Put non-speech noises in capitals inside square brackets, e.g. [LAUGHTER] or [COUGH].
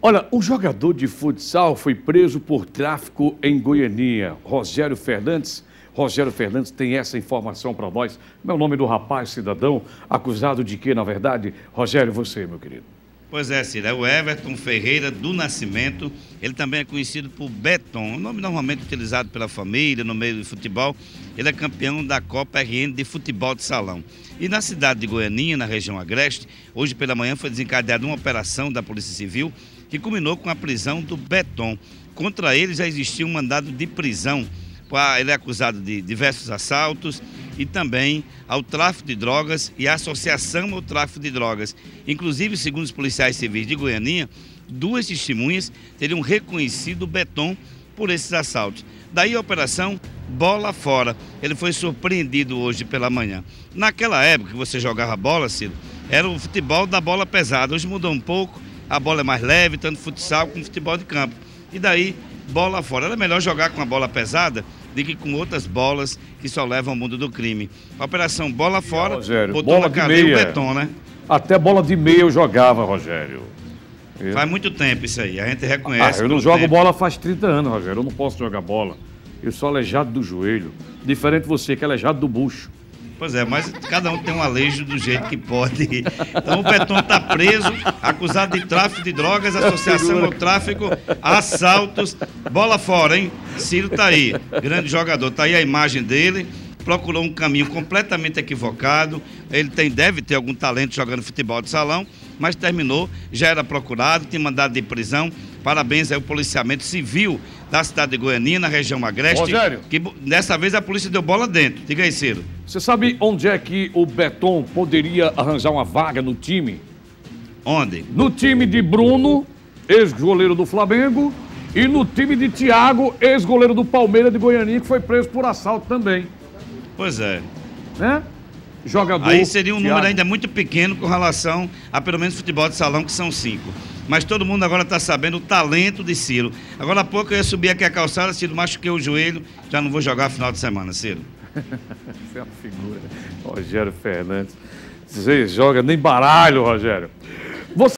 Olha, um jogador de futsal foi preso por tráfico em Goiânia. Rogério Fernandes. Rogério Fernandes tem essa informação para nós. Meu nome do rapaz cidadão, acusado de quê, na verdade? Rogério, você, meu querido. Pois é, Ciro, é o Everton Ferreira do Nascimento. Ele também é conhecido por Beton, um nome normalmente utilizado pela família no meio do futebol. Ele é campeão da Copa RN de futebol de salão. E na cidade de Goianinha, na região agreste, hoje pela manhã foi desencadeada uma operação da Polícia Civil que culminou com a prisão do Beton. Contra ele já existia um mandado de prisão. Ele é acusado de diversos assaltos e também ao tráfico de drogas e associação ao tráfico de drogas. Inclusive, segundo os policiais civis de Goianinha, duas testemunhas teriam reconhecido o Beton por esses assaltos. Daí a operação Bola Fora. Ele foi surpreendido hoje pela manhã. Naquela época que você jogava bola, Ciro, era o futebol da bola pesada. Hoje mudou um pouco, a bola é mais leve, tanto futsal como futebol de campo. E daí, bola fora. Era melhor jogar com a bola pesada do que com outras bolas que só levam ao mundo do crime. A operação bola fora, Rogério, botou bola na cadeia o beton, né? Até bola de meia eu jogava, Rogério. Faz muito tempo isso aí, a gente reconhece. Ah, eu não jogo tempo. bola faz 30 anos, Rogério. Eu não posso jogar bola. Eu sou aleijado do joelho. Diferente de você, que é aleijado do bucho. Pois é, mas cada um tem um alejo do jeito que pode. Então o Beton está preso, acusado de tráfico de drogas, associação ao tráfico, assaltos, bola fora, hein? Ciro tá aí, grande jogador. Tá aí a imagem dele. Procurou um caminho completamente equivocado. Ele tem, deve ter algum talento jogando futebol de salão, mas terminou, já era procurado, tem mandado de prisão. Parabéns ao policiamento civil da cidade de Goiânia, na região Agreste. Rogério. Que dessa vez a polícia deu bola dentro. Diga aí, Ciro. Você sabe onde é que o Beton poderia arranjar uma vaga no time? Onde? No time de Bruno, ex-goleiro do Flamengo, e no time de Thiago, ex-goleiro do Palmeiras de Goiânia, que foi preso por assalto também. Pois é. Né? Jogador. Aí seria um número ainda muito pequeno com relação a pelo menos futebol de salão, que são cinco mas todo mundo agora está sabendo o talento de Ciro. Agora há pouco eu ia subir aqui a calçada, Ciro machuquei o joelho, já não vou jogar final de semana, Ciro. [LAUGHS] Você é uma figura. Rogério Fernandes. Você joga nem baralho, Rogério.